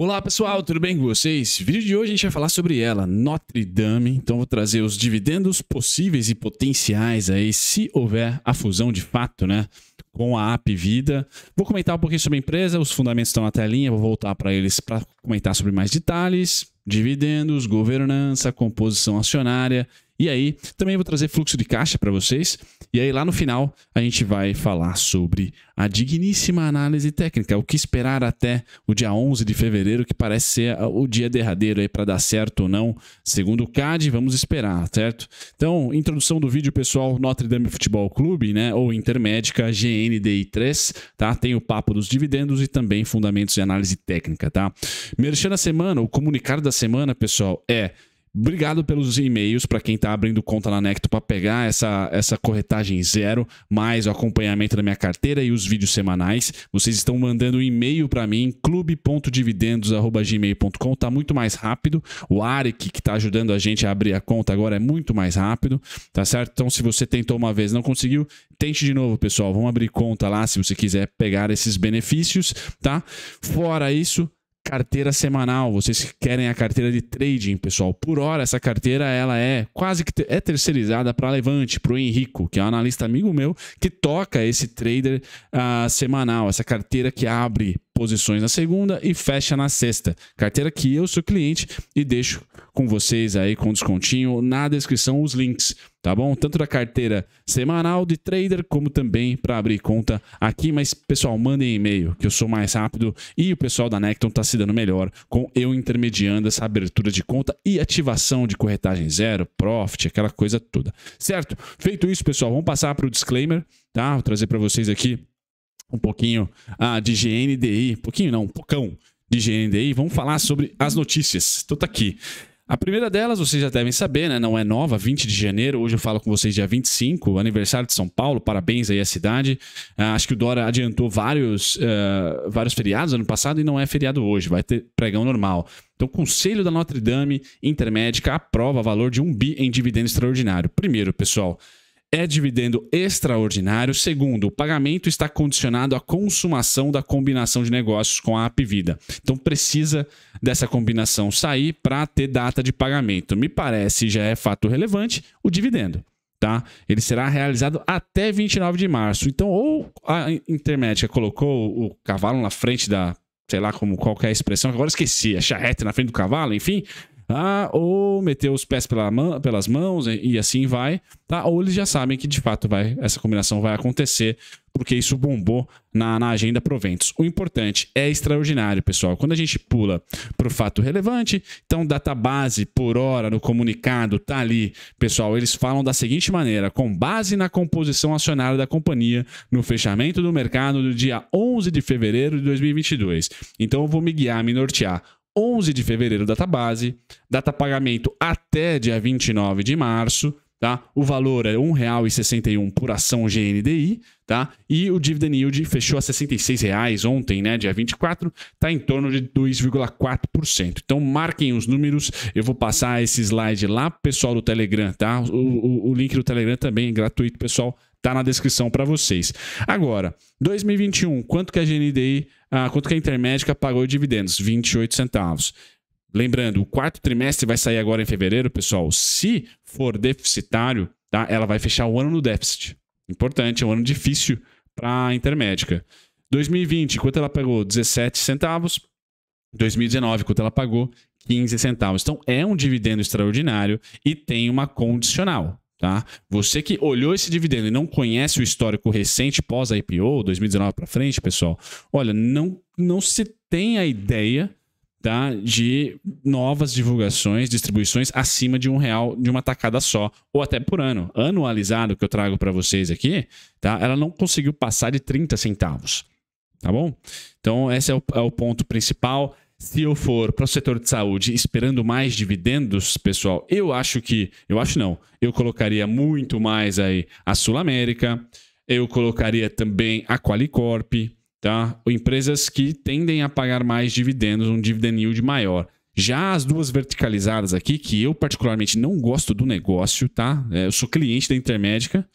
Olá pessoal, tudo bem com vocês? No vídeo de hoje a gente vai falar sobre ela, Notre Dame. Então vou trazer os dividendos possíveis e potenciais aí, se houver a fusão de fato, né? Com a App Vida. Vou comentar um pouquinho sobre a empresa, os fundamentos estão na telinha, vou voltar para eles para comentar sobre mais detalhes, dividendos, governança, composição acionária e aí, também vou trazer fluxo de caixa para vocês. E aí, lá no final, a gente vai falar sobre a digníssima análise técnica, o que esperar até o dia 11 de fevereiro, que parece ser o dia derradeiro aí para dar certo ou não, segundo o CAD, vamos esperar, certo? Então, introdução do vídeo, pessoal, Notre Dame Futebol Clube, né, ou Intermédica GNDI3, tá? Tem o papo dos dividendos e também fundamentos de análise técnica, tá? Merchan da semana, o comunicado da semana, pessoal, é Obrigado pelos e-mails para quem está abrindo conta na Necto para pegar essa, essa corretagem zero, mais o acompanhamento da minha carteira e os vídeos semanais. Vocês estão mandando um e-mail para mim, clube.dividendos.gmail.com, tá muito mais rápido. O Arik, que está ajudando a gente a abrir a conta agora, é muito mais rápido, tá certo? Então, se você tentou uma vez não conseguiu, tente de novo, pessoal. Vamos abrir conta lá se você quiser pegar esses benefícios, tá? Fora isso, carteira semanal, vocês querem a carteira de trading, pessoal. Por hora, essa carteira ela é quase que é terceirizada para Levante, para o Henrico, que é um analista amigo meu, que toca esse trader uh, semanal, essa carteira que abre posições na segunda e fecha na sexta. Carteira que eu sou cliente e deixo com vocês aí com descontinho na descrição os links, tá bom? Tanto da carteira semanal de trader como também para abrir conta aqui, mas pessoal, mandem e-mail que eu sou mais rápido e o pessoal da Necton tá se dando melhor com eu intermediando essa abertura de conta e ativação de corretagem zero, profit, aquela coisa toda. Certo? Feito isso, pessoal, vamos passar para o disclaimer, tá? Vou trazer para vocês aqui um pouquinho ah, de GNDI, um pouquinho não, um pocão de GNDI, vamos falar sobre as notícias. Então tá aqui. A primeira delas, vocês já devem saber, né? Não é nova, 20 de janeiro. Hoje eu falo com vocês dia 25, aniversário de São Paulo. Parabéns aí à cidade. Uh, acho que o Dora adiantou vários, uh, vários feriados ano passado e não é feriado hoje. Vai ter pregão normal. Então, o Conselho da Notre Dame Intermédica aprova valor de um bi em dividendo extraordinário. Primeiro, pessoal, é dividendo extraordinário. Segundo, o pagamento está condicionado à consumação da combinação de negócios com a Apvida. Então precisa dessa combinação sair para ter data de pagamento. Me parece, já é fato relevante, o dividendo. Tá? Ele será realizado até 29 de março. Então, ou a Intermédica colocou o cavalo na frente da, sei lá como qualquer expressão, agora esqueci, a charrete na frente do cavalo, enfim, ah, ou meter os pés pela mão, pelas mãos e assim vai, tá? Ou eles já sabem que de fato vai, essa combinação vai acontecer, porque isso bombou na, na agenda Proventos. O importante é extraordinário, pessoal. Quando a gente pula para o fato relevante, então database por hora no comunicado tá ali, pessoal. Eles falam da seguinte maneira: com base na composição acionária da companhia no fechamento do mercado do dia 11 de fevereiro de 2022. Então eu vou me guiar, me nortear 11 de fevereiro, data base, data pagamento até dia 29 de março, tá? O valor é R$ 1,61 por ação GNDI, tá? E o dividend yield fechou a R$ 66,00 ontem, né, dia 24, tá em torno de 2,4%. Então marquem os números, eu vou passar esse slide lá pro pessoal do Telegram, tá? O, o, o link do Telegram também é gratuito, pessoal Tá na descrição para vocês. Agora, 2021, quanto que a GNDI, ah, quanto que a Intermédica pagou de dividendos? 28 centavos. Lembrando, o quarto trimestre vai sair agora em fevereiro, pessoal. Se for deficitário, tá? Ela vai fechar o ano no déficit. Importante, é um ano difícil para a Intermédica. 2020, quanto ela pagou? 17 centavos. 2019, quanto ela pagou? 15 centavos. Então, é um dividendo extraordinário e tem uma condicional. Tá? Você que olhou esse dividendo e não conhece o histórico recente pós-IPO, 2019 para frente, pessoal, olha, não, não se tem a ideia tá, de novas divulgações, distribuições acima de um real de uma tacada só, ou até por ano. Anualizado que eu trago para vocês aqui, tá? ela não conseguiu passar de 30 centavos. Tá bom? Então, esse é o, é o ponto principal. Se eu for para o setor de saúde esperando mais dividendos, pessoal, eu acho que. Eu acho não. Eu colocaria muito mais aí a Sul América. Eu colocaria também a Qualicorp, tá? Empresas que tendem a pagar mais dividendos, um dividend yield maior. Já as duas verticalizadas aqui, que eu particularmente não gosto do negócio, tá? É, eu sou cliente da Intermédica,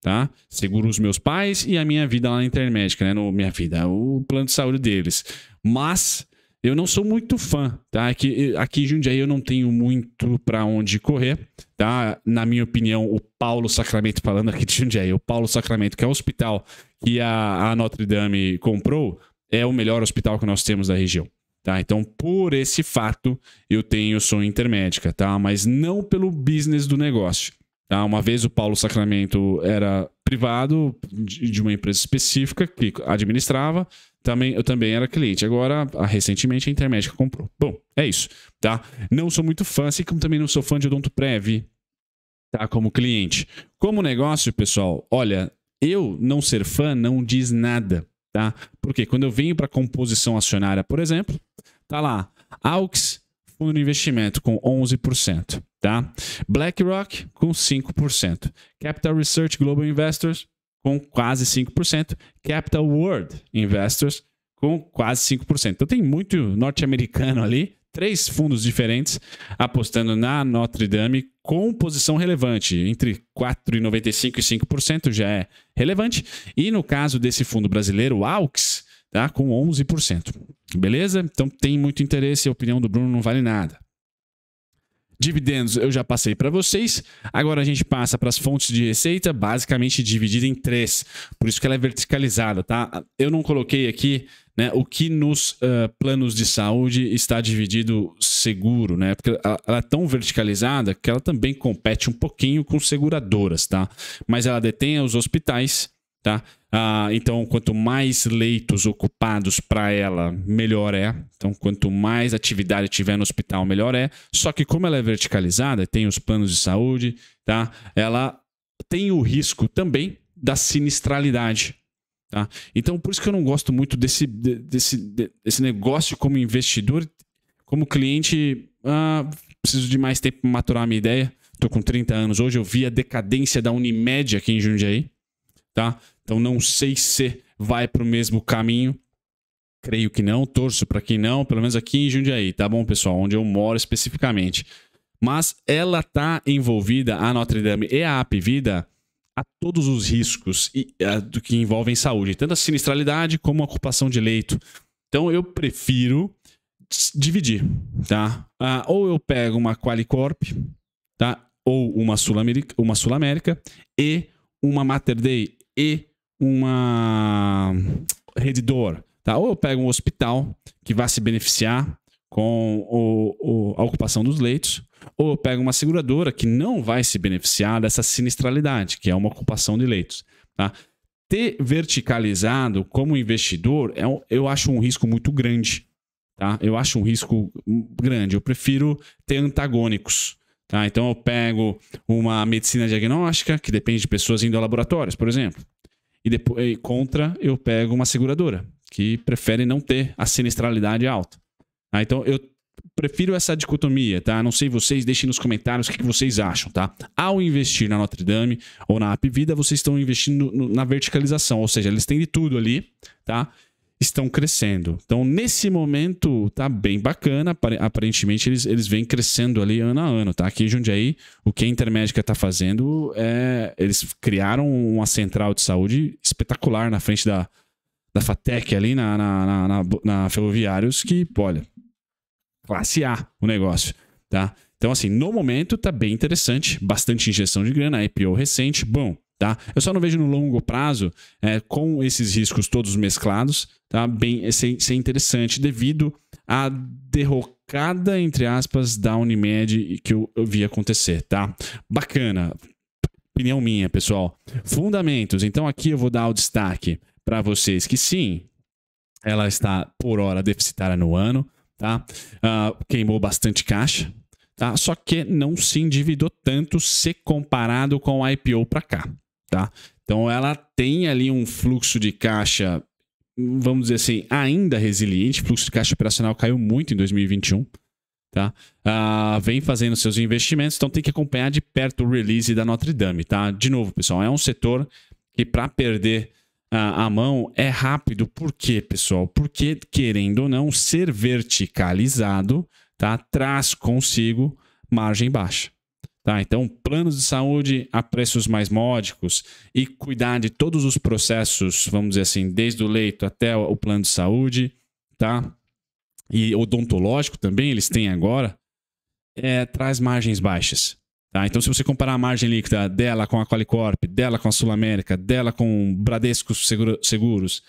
tá? Seguro os meus pais e a minha vida lá na Intermédica, né? No, minha vida, o plano de saúde deles. Mas eu não sou muito fã, tá? Aqui, aqui em Jundiaí eu não tenho muito para onde correr, tá? Na minha opinião, o Paulo Sacramento, falando aqui de Jundiaí, o Paulo Sacramento, que é o hospital que a, a Notre Dame comprou, é o melhor hospital que nós temos da região. Tá? Então, por esse fato, eu tenho sonho intermédica, tá? Mas não pelo business do negócio. Tá? Uma vez o Paulo Sacramento era privado de uma empresa específica que administrava, também, eu também era cliente. Agora, recentemente, a Intermédica comprou. Bom, é isso, tá? Não sou muito fã, assim como também não sou fã de Odonto Prev, tá? Como cliente. Como negócio, pessoal, olha, eu não ser fã não diz nada, tá? Porque quando eu venho para composição acionária, por exemplo, tá lá, AUX, fundo de investimento com 11%, tá? BlackRock com 5%, Capital Research Global Investors com quase 5%, Capital World Investors com quase 5%. Então tem muito norte-americano ali, três fundos diferentes apostando na Notre Dame com posição relevante, entre 4,95% e 5% já é relevante. E no caso desse fundo brasileiro, o AUX, tá, com 11%. Beleza? Então tem muito interesse, a opinião do Bruno não vale nada. Dividendos eu já passei para vocês. Agora a gente passa para as fontes de receita, basicamente dividida em três. Por isso que ela é verticalizada, tá? Eu não coloquei aqui né, o que nos uh, planos de saúde está dividido seguro, né? Porque ela, ela, é tão verticalizada que ela também compete um pouquinho com seguradoras, tá? Mas ela detém os hospitais, tá? Ah, então, quanto mais leitos ocupados para ela, melhor é. Então, quanto mais atividade tiver no hospital, melhor é. Só que como ela é verticalizada, tem os planos de saúde, tá? Ela tem o risco também da sinistralidade. Tá? Então, por isso que eu não gosto muito desse, desse, desse negócio como investidor. Como cliente, ah, preciso de mais tempo para maturar a minha ideia. Estou com 30 anos hoje, eu vi a decadência da Unimed aqui em Jundiaí. Tá? Então não sei se vai para o mesmo caminho. Creio que não, torço para que não, pelo menos aqui em Jundiaí, tá bom, pessoal? Onde eu moro especificamente. Mas ela está envolvida, a Notre Dame e a Apvida, a todos os riscos e, a, do que envolvem saúde, tanto a sinistralidade como a ocupação de leito. Então eu prefiro dividir, tá? Ah, ou eu pego uma Qualicorp, tá? Ou uma Sul-América, uma Sul-América e uma Mater Dei e uma redidor, tá? Ou eu pego um hospital que vai se beneficiar com o, o, a ocupação dos leitos, ou eu pego uma seguradora que não vai se beneficiar dessa sinistralidade, que é uma ocupação de leitos, tá? Ter verticalizado como investidor, é um, eu acho um risco muito grande, tá? Eu acho um risco grande. Eu prefiro ter antagônicos, tá? Então eu pego uma medicina diagnóstica, que depende de pessoas indo a laboratórios, por exemplo e depois contra eu pego uma seguradora que prefere não ter a sinistralidade alta. Ah, então eu prefiro essa dicotomia, tá? Não sei vocês, deixem nos comentários o que, vocês acham, tá? Ao investir na Notre Dame ou na Apvida, vocês estão investindo na verticalização, ou seja, eles têm de tudo ali, tá? Estão crescendo. Então, nesse momento, tá bem bacana. Aparentemente, eles, eles vêm crescendo ali ano a ano, tá? Aqui em Jundiaí, o que a Intermédica está fazendo é... Eles criaram uma central de saúde espetacular na frente da, da FATEC ali na, na, na, na, na Ferroviários, que, olha, classe A o negócio, tá? Então, assim, no momento tá bem interessante, bastante injeção de grana, IPO recente, bom, tá? Eu só não vejo no longo prazo, é, com esses riscos todos mesclados, tá? Bem, ser, ser interessante devido à derrocada, entre aspas, da Unimed que eu, eu vi acontecer, tá? Bacana. Opinião minha, pessoal. Fundamentos. Então aqui eu vou dar o destaque para vocês que sim, ela está por hora deficitária no ano, tá? Uh, queimou bastante caixa, tá? Só que não se endividou tanto se comparado com o IPO para cá, tá? Então ela tem ali um fluxo de caixa, vamos dizer assim, ainda resiliente. O fluxo de caixa operacional caiu muito em 2021. Tá? Uh, vem fazendo seus investimentos, então tem que acompanhar de perto o release da Notre Dame. Tá? De novo, pessoal, é um setor que para perder a mão é rápido. Por quê, pessoal? Porque, querendo ou não, ser verticalizado tá? traz consigo margem baixa. Tá? Então, planos de saúde a preços mais módicos e cuidar de todos os processos, vamos dizer assim, desde o leito até o plano de saúde, tá? e odontológico também, eles têm agora, é, traz margens baixas. Tá? Então, se você comparar a margem líquida dela com a Qualicorp, dela com a Sul América, dela com Bradesco Seguros,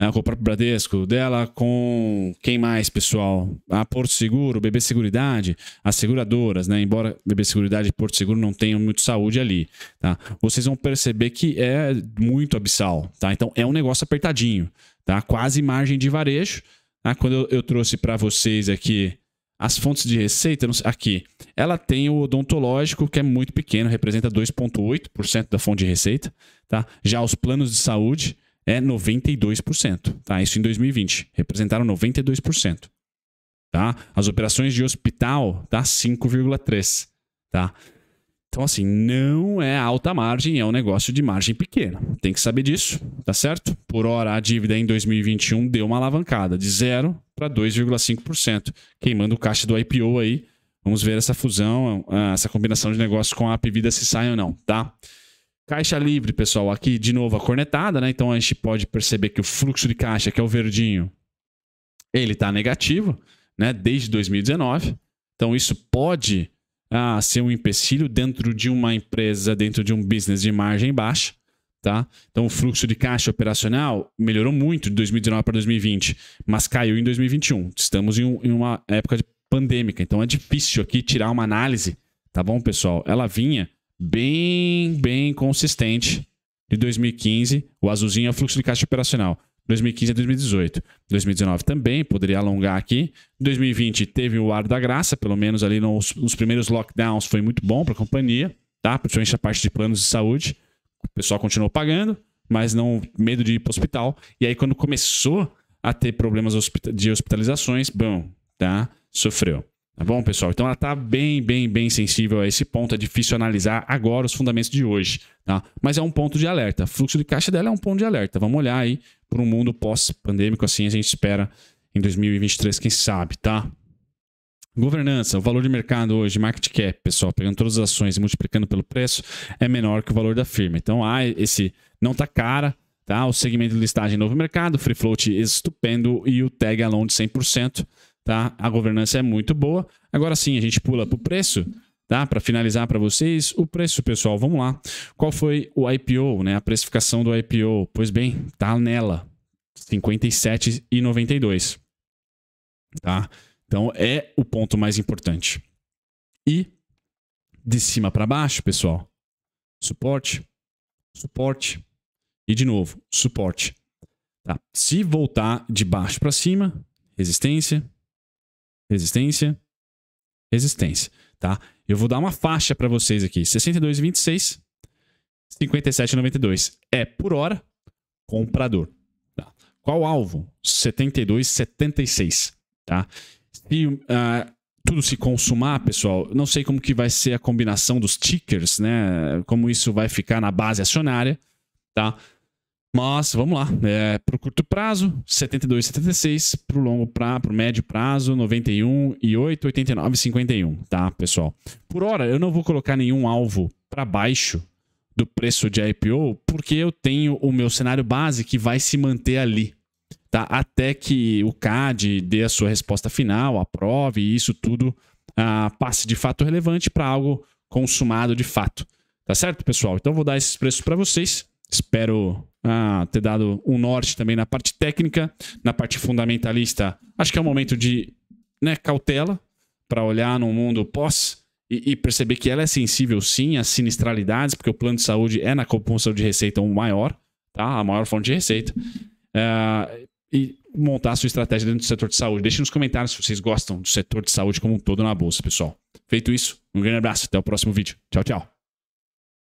né, com o próprio Bradesco, dela com quem mais, pessoal? A Porto Seguro, BB Seguridade, as seguradoras, né? Embora BB Seguridade e Porto Seguro não tenham muito saúde ali, tá? Vocês vão perceber que é muito abissal, tá? Então é um negócio apertadinho, tá? Quase margem de varejo. Tá? Quando eu, eu trouxe para vocês aqui as fontes de receita, aqui, ela tem o odontológico, que é muito pequeno, representa 2,8% da fonte de receita. Tá? Já os planos de saúde é 92%. Tá? Isso em 2020. Representaram 92%. Tá? As operações de hospital, tá? 5,3%. Tá? Então, assim, não é alta margem, é um negócio de margem pequena. Tem que saber disso, tá certo? Por hora, a dívida em 2021 deu uma alavancada de 0 para 2,5%, queimando o caixa do IPO aí. Vamos ver essa fusão, essa combinação de negócios com a Apvida se sai ou não, tá? Caixa livre, pessoal, aqui de novo a cornetada, né? Então a gente pode perceber que o fluxo de caixa, que é o verdinho, ele está negativo, né? Desde 2019. Então isso pode a ser um empecilho dentro de uma empresa, dentro de um business de margem baixa. Tá? Então, o fluxo de caixa operacional melhorou muito de 2019 para 2020, mas caiu em 2021. Estamos em, um, em uma época de pandêmica, então é difícil aqui tirar uma análise, tá bom, pessoal? Ela vinha bem, bem consistente de 2015. O azulzinho é o fluxo de caixa operacional. 2015 a 2018. 2019 também, poderia alongar aqui. 2020 teve o ar da graça, pelo menos ali nos, nos primeiros lockdowns foi muito bom para a companhia, tá? principalmente a parte de planos de saúde. O pessoal continuou pagando, mas não medo de ir para o hospital. E aí, quando começou a ter problemas de hospitalizações, bom, tá? Sofreu. Tá bom, pessoal? Então ela está bem, bem, bem sensível a esse ponto. É difícil analisar agora os fundamentos de hoje, tá? Mas é um ponto de alerta. Fluxo de caixa dela é um ponto de alerta. Vamos olhar aí para um mundo pós-pandêmico, assim a gente espera em 2023, quem sabe, tá? Governança, o valor de mercado hoje, market cap, pessoal, pegando todas as ações e multiplicando pelo preço, é menor que o valor da firma. Então, há esse não tá cara, tá? O segmento de listagem novo mercado, free float estupendo e o tag along de 100%, tá? A governança é muito boa. Agora sim, a gente pula para o preço, tá? Para finalizar para vocês, o preço, pessoal, vamos lá. Qual foi o IPO, né? A precificação do IPO? Pois bem, tá nela, 57,92, tá? Então é o ponto mais importante. E de cima para baixo, pessoal, suporte, suporte e de novo, suporte. Tá? Se voltar de baixo para cima, resistência, resistência, resistência, tá? Eu vou dar uma faixa para vocês aqui, 62,26, 57,92. É por hora comprador. Tá? Qual alvo? 72,76, tá? Se uh, tudo se consumar, pessoal, não sei como que vai ser a combinação dos tickers, né? Como isso vai ficar na base acionária, tá? Mas vamos lá. É, para curto prazo, 72,76. Para o longo prazo, para médio prazo, 91 e 8, 89 51, tá, pessoal? Por hora, eu não vou colocar nenhum alvo para baixo do preço de IPO, porque eu tenho o meu cenário base que vai se manter ali, tá? Até que o CAD dê a sua resposta final, aprove e isso tudo ah, passe de fato relevante para algo consumado de fato. Tá certo, pessoal? Então vou dar esses preços para vocês. Espero ah, ter dado um norte também na parte técnica, na parte fundamentalista. Acho que é um momento de né, cautela para olhar no mundo pós e, e, perceber que ela é sensível sim às sinistralidades, porque o plano de saúde é na composição de receita o maior, tá? a maior fonte de receita. Uh, e montar a sua estratégia dentro do setor de saúde. Deixe nos comentários se vocês gostam do setor de saúde como um todo na bolsa, pessoal. Feito isso, um grande abraço, até o próximo vídeo. Tchau, tchau.